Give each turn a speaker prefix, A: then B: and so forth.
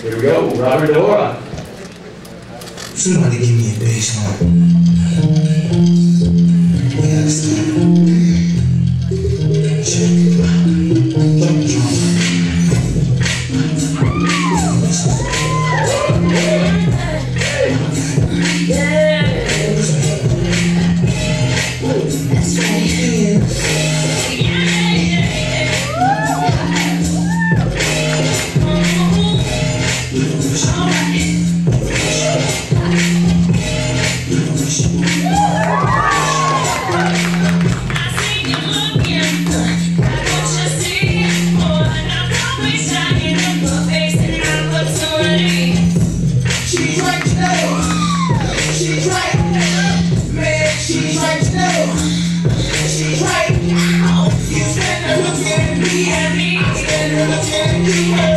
A: Here we go, Robert Dora.
B: Somebody give me a bass line.
C: Yeah. That's
B: right. me and me. Stand here, let's get